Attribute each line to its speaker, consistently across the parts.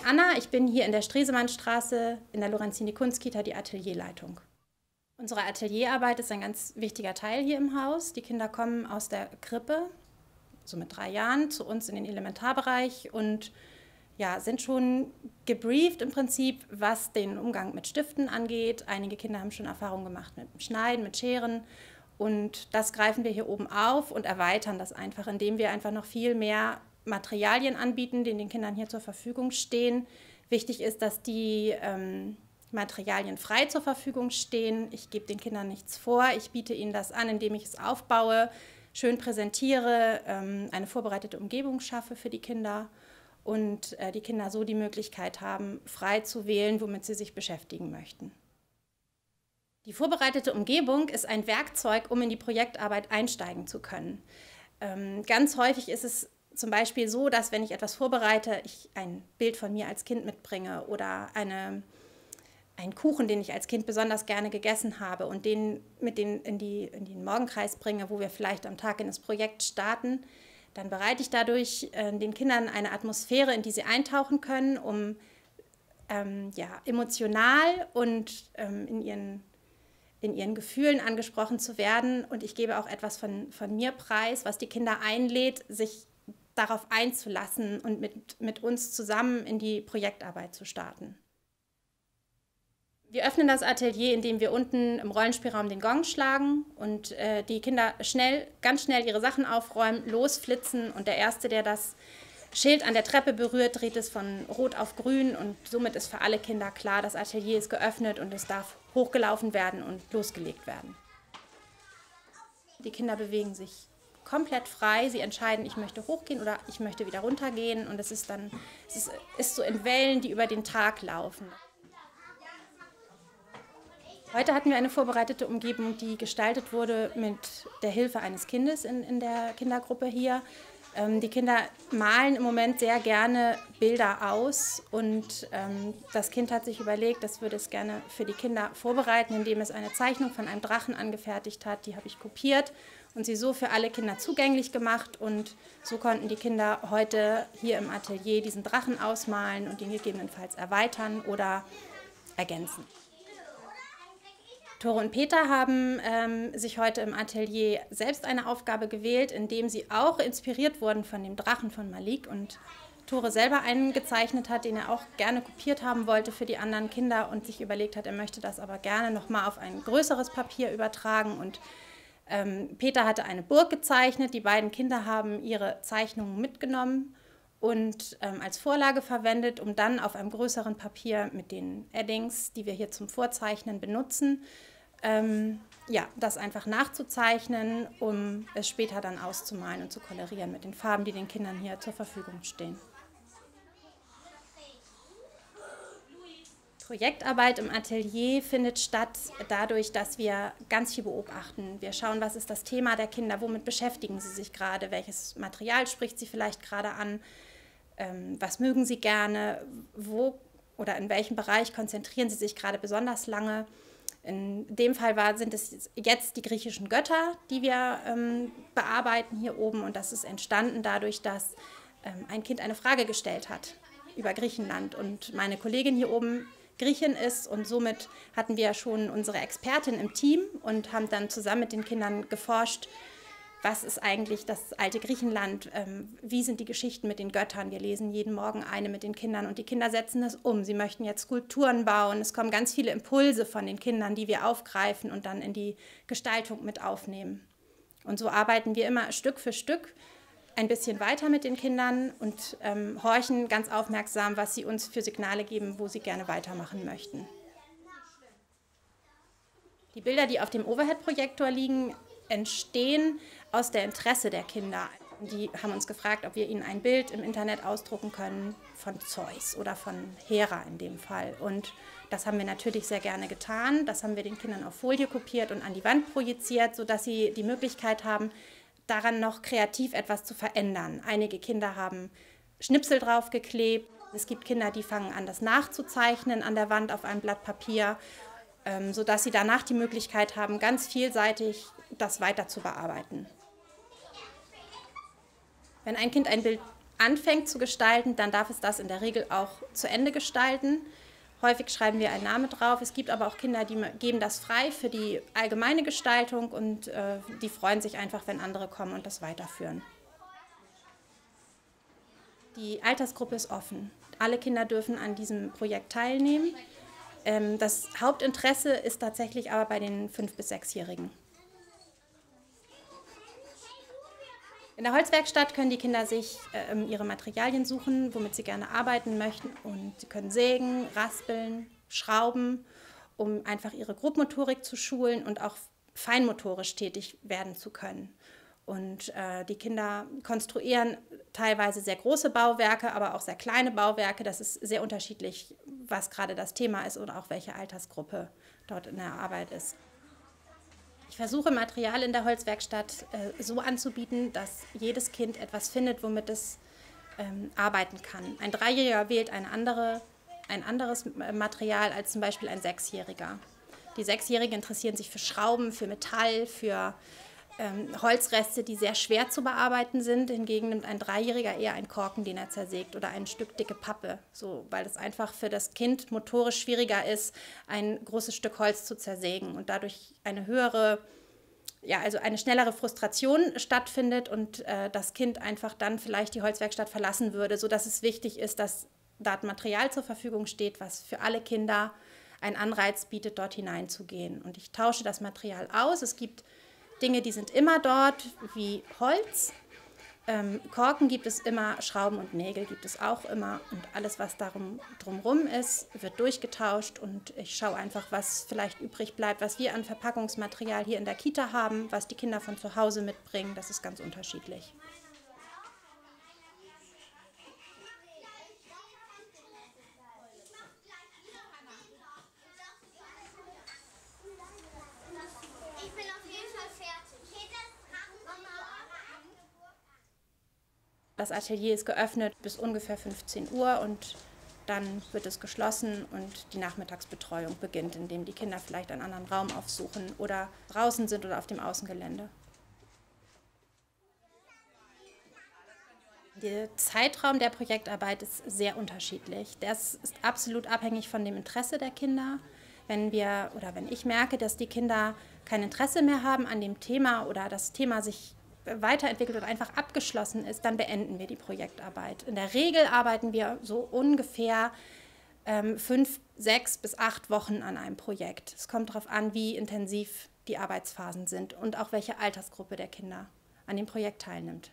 Speaker 1: Bin Anna, ich bin hier in der Stresemannstraße in der Lorenzini Kunstkita die Atelierleitung. Unsere Atelierarbeit ist ein ganz wichtiger Teil hier im Haus. Die Kinder kommen aus der Krippe, so mit drei Jahren, zu uns in den Elementarbereich und ja, sind schon gebrieft im Prinzip, was den Umgang mit Stiften angeht. Einige Kinder haben schon Erfahrungen gemacht mit Schneiden, mit Scheren. Und das greifen wir hier oben auf und erweitern das einfach, indem wir einfach noch viel mehr Materialien anbieten, die den Kindern hier zur Verfügung stehen. Wichtig ist, dass die ähm, Materialien frei zur Verfügung stehen. Ich gebe den Kindern nichts vor. Ich biete ihnen das an, indem ich es aufbaue, schön präsentiere, ähm, eine vorbereitete Umgebung schaffe für die Kinder und äh, die Kinder so die Möglichkeit haben, frei zu wählen, womit sie sich beschäftigen möchten. Die vorbereitete Umgebung ist ein Werkzeug, um in die Projektarbeit einsteigen zu können. Ähm, ganz häufig ist es zum Beispiel so, dass wenn ich etwas vorbereite, ich ein Bild von mir als Kind mitbringe oder eine, einen Kuchen, den ich als Kind besonders gerne gegessen habe und den mit den in, die, in den Morgenkreis bringe, wo wir vielleicht am Tag in das Projekt starten, dann bereite ich dadurch äh, den Kindern eine Atmosphäre, in die sie eintauchen können, um ähm, ja, emotional und ähm, in ihren in ihren Gefühlen angesprochen zu werden. Und ich gebe auch etwas von, von mir preis, was die Kinder einlädt, sich darauf einzulassen und mit, mit uns zusammen in die Projektarbeit zu starten. Wir öffnen das Atelier, indem wir unten im Rollenspielraum den Gong schlagen und äh, die Kinder schnell, ganz schnell ihre Sachen aufräumen, losflitzen und der Erste, der das Schild an der Treppe berührt, dreht es von rot auf grün und somit ist für alle Kinder klar, das Atelier ist geöffnet und es darf hochgelaufen werden und losgelegt werden. Die Kinder bewegen sich komplett frei. Sie entscheiden, ich möchte hochgehen oder ich möchte wieder runtergehen. Und es ist dann, es ist, ist so in Wellen, die über den Tag laufen. Heute hatten wir eine vorbereitete Umgebung, die gestaltet wurde mit der Hilfe eines Kindes in, in der Kindergruppe hier. Ähm, die Kinder malen im Moment sehr gerne Bilder aus und ähm, das Kind hat sich überlegt, das würde es gerne für die Kinder vorbereiten, indem es eine Zeichnung von einem Drachen angefertigt hat. Die habe ich kopiert und sie so für alle Kinder zugänglich gemacht. Und so konnten die Kinder heute hier im Atelier diesen Drachen ausmalen und ihn gegebenenfalls erweitern oder ergänzen. Tore und Peter haben ähm, sich heute im Atelier selbst eine Aufgabe gewählt, indem sie auch inspiriert wurden von dem Drachen von Malik und Tore selber einen gezeichnet hat, den er auch gerne kopiert haben wollte für die anderen Kinder und sich überlegt hat, er möchte das aber gerne nochmal auf ein größeres Papier übertragen und ähm, Peter hatte eine Burg gezeichnet, die beiden Kinder haben ihre Zeichnungen mitgenommen und ähm, als Vorlage verwendet, um dann auf einem größeren Papier mit den Eddings, die wir hier zum Vorzeichnen benutzen, ähm, ja, das einfach nachzuzeichnen, um es später dann auszumalen und zu kolorieren mit den Farben, die den Kindern hier zur Verfügung stehen. Projektarbeit im Atelier findet statt dadurch, dass wir ganz viel beobachten. Wir schauen, was ist das Thema der Kinder, womit beschäftigen sie sich gerade, welches Material spricht sie vielleicht gerade an, ähm, was mögen sie gerne, wo oder in welchem Bereich konzentrieren sie sich gerade besonders lange. In dem Fall war, sind es jetzt die griechischen Götter, die wir ähm, bearbeiten hier oben. Und das ist entstanden dadurch, dass ähm, ein Kind eine Frage gestellt hat über Griechenland. Und meine Kollegin hier oben Griechin ist und somit hatten wir schon unsere Expertin im Team und haben dann zusammen mit den Kindern geforscht, was ist eigentlich das alte Griechenland, ähm, wie sind die Geschichten mit den Göttern. Wir lesen jeden Morgen eine mit den Kindern und die Kinder setzen das um. Sie möchten jetzt Skulpturen bauen. Es kommen ganz viele Impulse von den Kindern, die wir aufgreifen und dann in die Gestaltung mit aufnehmen. Und so arbeiten wir immer Stück für Stück ein bisschen weiter mit den Kindern und ähm, horchen ganz aufmerksam, was sie uns für Signale geben, wo sie gerne weitermachen möchten. Die Bilder, die auf dem Overhead-Projektor liegen, entstehen aus der Interesse der Kinder. Die haben uns gefragt, ob wir ihnen ein Bild im Internet ausdrucken können von Zeus oder von Hera in dem Fall. Und das haben wir natürlich sehr gerne getan. Das haben wir den Kindern auf Folie kopiert und an die Wand projiziert, sodass sie die Möglichkeit haben, daran noch kreativ etwas zu verändern. Einige Kinder haben Schnipsel draufgeklebt. Es gibt Kinder, die fangen an, das nachzuzeichnen an der Wand auf einem Blatt Papier, ähm, sodass sie danach die Möglichkeit haben, ganz vielseitig das weiter zu bearbeiten. Wenn ein Kind ein Bild anfängt zu gestalten, dann darf es das in der Regel auch zu Ende gestalten. Häufig schreiben wir einen Namen drauf. Es gibt aber auch Kinder, die geben das frei für die allgemeine Gestaltung und äh, die freuen sich einfach, wenn andere kommen und das weiterführen. Die Altersgruppe ist offen. Alle Kinder dürfen an diesem Projekt teilnehmen. Ähm, das Hauptinteresse ist tatsächlich aber bei den 5- bis 6-Jährigen. In der Holzwerkstatt können die Kinder sich äh, ihre Materialien suchen, womit sie gerne arbeiten möchten. Und sie können sägen, raspeln, schrauben, um einfach ihre Grobmotorik zu schulen und auch feinmotorisch tätig werden zu können. Und äh, die Kinder konstruieren teilweise sehr große Bauwerke, aber auch sehr kleine Bauwerke. Das ist sehr unterschiedlich, was gerade das Thema ist oder auch welche Altersgruppe dort in der Arbeit ist. Ich versuche Material in der Holzwerkstatt äh, so anzubieten, dass jedes Kind etwas findet, womit es ähm, arbeiten kann. Ein Dreijähriger wählt eine andere, ein anderes Material als zum Beispiel ein Sechsjähriger. Die Sechsjährigen interessieren sich für Schrauben, für Metall, für ähm, Holzreste, die sehr schwer zu bearbeiten sind. Hingegen nimmt ein Dreijähriger eher einen Korken, den er zersägt oder ein Stück dicke Pappe, so, weil es einfach für das Kind motorisch schwieriger ist, ein großes Stück Holz zu zersägen und dadurch eine höhere, ja, also eine schnellere Frustration stattfindet und äh, das Kind einfach dann vielleicht die Holzwerkstatt verlassen würde, sodass es wichtig ist, dass dort Material zur Verfügung steht, was für alle Kinder einen Anreiz bietet, dort hineinzugehen. Und ich tausche das Material aus. Es gibt Dinge, die sind immer dort, wie Holz. Ähm, Korken gibt es immer, Schrauben und Nägel gibt es auch immer. Und alles, was darum drumherum ist, wird durchgetauscht. Und ich schaue einfach, was vielleicht übrig bleibt, was wir an Verpackungsmaterial hier in der Kita haben, was die Kinder von zu Hause mitbringen. Das ist ganz unterschiedlich. Das Atelier ist geöffnet bis ungefähr 15 Uhr und dann wird es geschlossen und die Nachmittagsbetreuung beginnt, indem die Kinder vielleicht einen anderen Raum aufsuchen oder draußen sind oder auf dem Außengelände. Der Zeitraum der Projektarbeit ist sehr unterschiedlich. Das ist absolut abhängig von dem Interesse der Kinder. Wenn wir oder wenn ich merke, dass die Kinder kein Interesse mehr haben an dem Thema oder das Thema sich weiterentwickelt oder einfach abgeschlossen ist, dann beenden wir die Projektarbeit. In der Regel arbeiten wir so ungefähr ähm, fünf, sechs bis acht Wochen an einem Projekt. Es kommt darauf an, wie intensiv die Arbeitsphasen sind und auch welche Altersgruppe der Kinder an dem Projekt teilnimmt.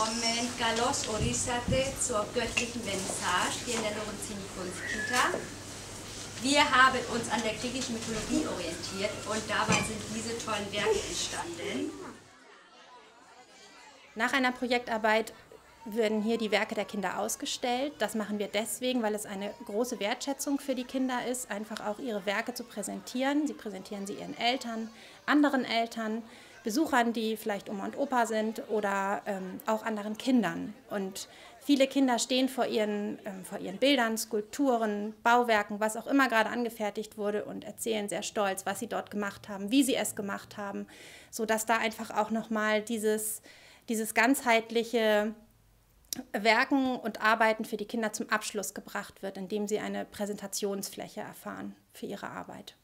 Speaker 2: Willkommen, Galos Orisate zur göttlichen Vernissage hier in der Lorenzini Kunstkita. Wir haben uns an der griechischen Mythologie orientiert und dabei sind diese tollen Werke entstanden.
Speaker 1: Nach einer Projektarbeit werden hier die Werke der Kinder ausgestellt. Das machen wir deswegen, weil es eine große Wertschätzung für die Kinder ist, einfach auch ihre Werke zu präsentieren. Sie präsentieren sie ihren Eltern, anderen Eltern. Besuchern, die vielleicht Oma und Opa sind oder ähm, auch anderen Kindern. Und viele Kinder stehen vor ihren, ähm, vor ihren Bildern, Skulpturen, Bauwerken, was auch immer gerade angefertigt wurde und erzählen sehr stolz, was sie dort gemacht haben, wie sie es gemacht haben, sodass da einfach auch nochmal dieses, dieses ganzheitliche Werken und Arbeiten für die Kinder zum Abschluss gebracht wird, indem sie eine Präsentationsfläche erfahren für ihre Arbeit.